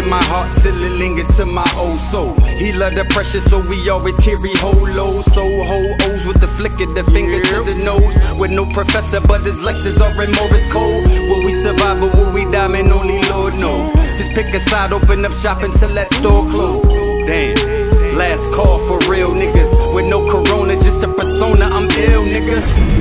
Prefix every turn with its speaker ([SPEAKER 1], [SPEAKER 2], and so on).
[SPEAKER 1] in my heart till it lingers to my old soul. He love the pressure, so we always carry whole lows. So whole O's with the flick of the finger to the nose. With no professor, but his lectures are in Morse code. Will we survive or will we die, man? Only Lord knows. Just pick a side, open up shop until that store close. Damn, last call for real niggas with no corona just a persona. I'm ill, nigga.